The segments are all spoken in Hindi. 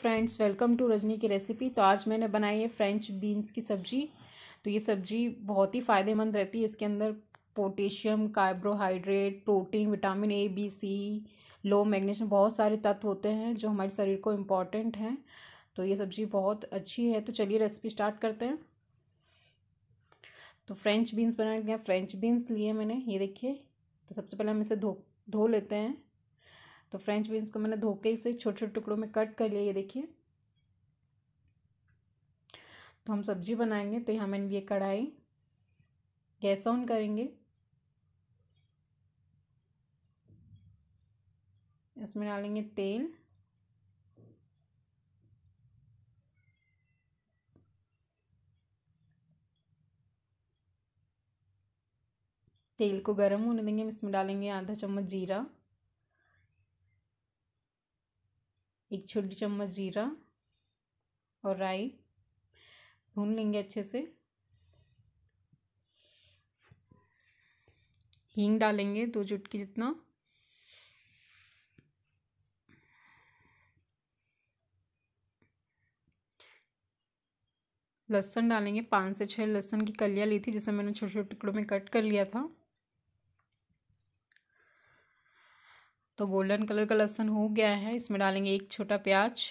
फ्रेंड्स वेलकम टू रजनी की रेसिपी तो आज मैंने बनाई है फ्रेंच बीन्स की सब्ज़ी. तो ये सब्ज़ी बहुत ही फ़ायदेमंद रहती है इसके अंदर. Potassium carbohydrate protein vitamin A B C low magnesium बहुत सारे तत्व होते हैं जो हमारे शरीर को इंपॉर्टेंट हैं. तो ये सब्ज़ी बहुत अच्छी है. तो चलिए रेसिपी स्टार्ट करते हैं. तो फ्रेंच बीन्स बनाने के फ्रेंच बीन्स लिए मैंने, ये देखिए. तो सबसे पहले हम इसे धो धो लेते हैं. तो फ्रेंच बीन्स को मैंने धोके इसे छोटे छोटे टुकड़ों में कट कर लिया, ये देखिए। तो हम सब्ज़ी बनाएँगे तो यहाँ मैंने ये कढ़ाई, गैस ऑन करेंगे। इसमें डालेंगे तेल। तेल को गर्म होने देंगे इसमें डालेंगे आधा चम्मच जीरा। एक छोटी चम्मच जीरा और राई भून लेंगे अच्छे से। हींग डालेंगे दो चुटकी जितना। लहसन डालेंगे। पाँच से छः लहसन की कलियाँ ली थी जिसे मैंने छोटे छोटे टुकड़ों में कट कर लिया था। तो गोल्डन कलर का लहसुन हो गया है। इसमें डालेंगे एक छोटा प्याज।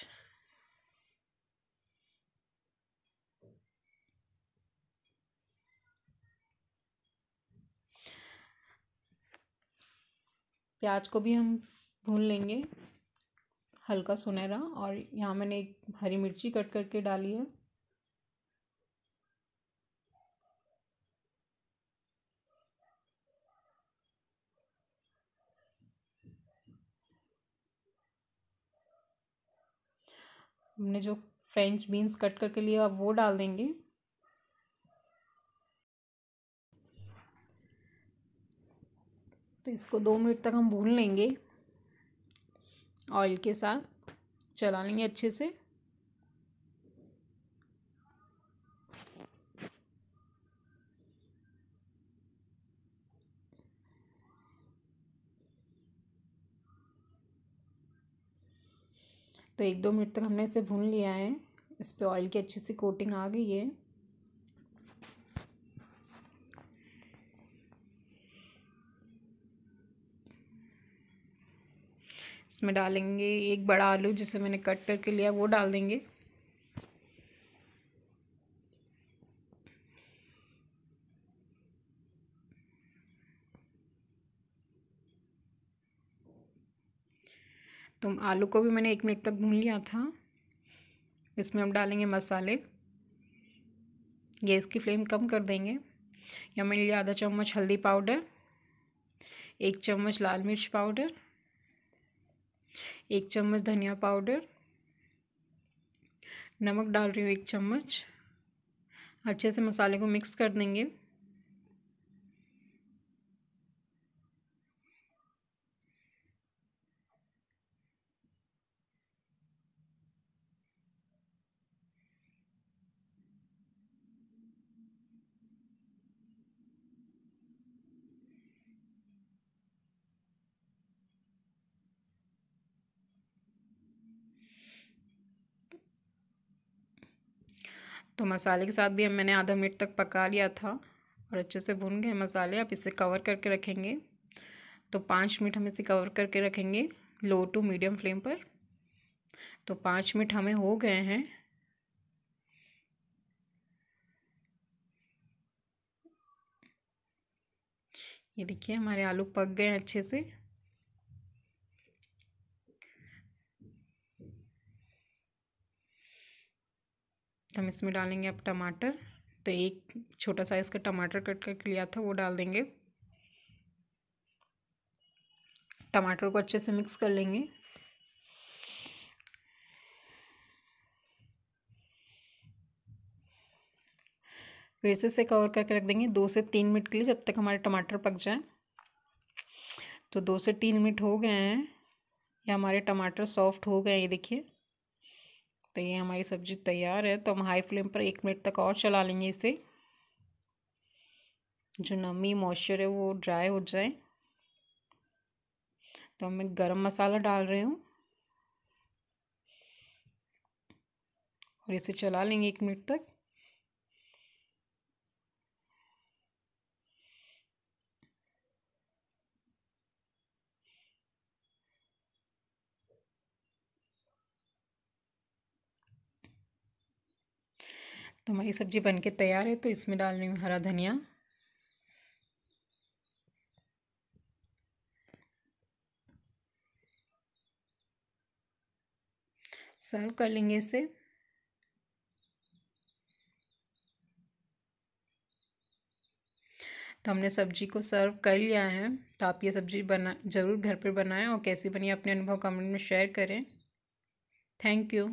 प्याज को भी हम भून लेंगे। हल्का सुनहरा और यहाँ मैंने एक हरी मिर्ची कट करके डाली है। हमने जो फ्रेंच बीन्स कट करके लिए, अब वो डाल देंगे। तो इसको दो मिनट तक हम भून लेंगे ऑयल के साथ। चला लेंगे अच्छे से। तो एक दो मिनट तक हमने इसे भून लिया है। इस पर ऑयल की अच्छी सी कोटिंग आ गई है। इसमें डालेंगे एक बड़ा आलू जिसे मैंने कट करके लिया, वो डाल देंगे। तो आलू को भी मैंने एक मिनट तक भून लिया था। इसमें हम डालेंगे मसाले। गैस की फ्लेम कम कर देंगे। या मैंने लिया आधा चम्मच हल्दी पाउडर, एक चम्मच लाल मिर्च पाउडर, एक चम्मच धनिया पाउडर, नमक डाल रही हूँ एक चम्मच। अच्छे से मसाले को मिक्स कर देंगे। तो मसाले के साथ भी हम मैंने आधा मिनट तक पका लिया था और अच्छे से भून गए मसाले। आप इसे कवर करके रखेंगे। तो पाँच मिनट हम इसे कवर करके रखेंगे लो टू मीडियम फ्लेम पर। तो पाँच मिनट हमें हो गए हैं। ये देखिए हमारे आलू पक गए हैं अच्छे से। हम इसमें डालेंगे अब टमाटर। तो एक छोटा साइज़ का टमाटर कट करके लिया था, वो डाल देंगे। टमाटर को अच्छे से मिक्स कर लेंगे। फिर से इसे कवर करके रख देंगे दो से तीन मिनट के लिए, जब तक हमारे टमाटर पक जाए। तो दो से तीन मिनट हो गए हैं, या हमारे टमाटर सॉफ्ट हो गए हैं, ये देखिए। तो ये हमारी सब्ज़ी तैयार है तो हम हाई फ्लेम पर एक मिनट तक और चला लेंगे इसे। जो नमी मॉइस्चर है, वो ड्राई हो जाए। तो मैं गरम मसाला डाल रही हूँ। और इसे चला लेंगे एक मिनट तक। तो हमारी सब्ज़ी बनके तैयार है तो इसमें डाल रही हूँ हरा धनिया। सर्व कर लेंगे इसे। तो हमने सब्ज़ी को सर्व कर लिया है। तो आप ये सब्ज़ी बना, ज़रूर घर पर बनाएँ और कैसी बनी अपने अनुभव कमेंट में शेयर करें। Thank you.